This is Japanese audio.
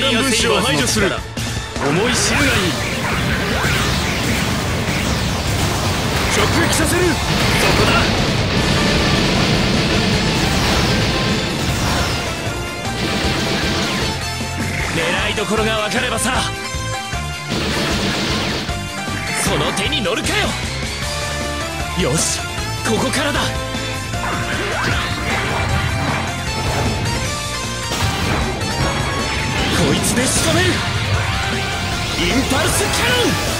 弾分子を排除する。思い知るがいい。直撃させる。そこだ。狙いどころが分かればさ。その手に乗るかよ。よしここからだ。で仕留める。インパルスキャノン。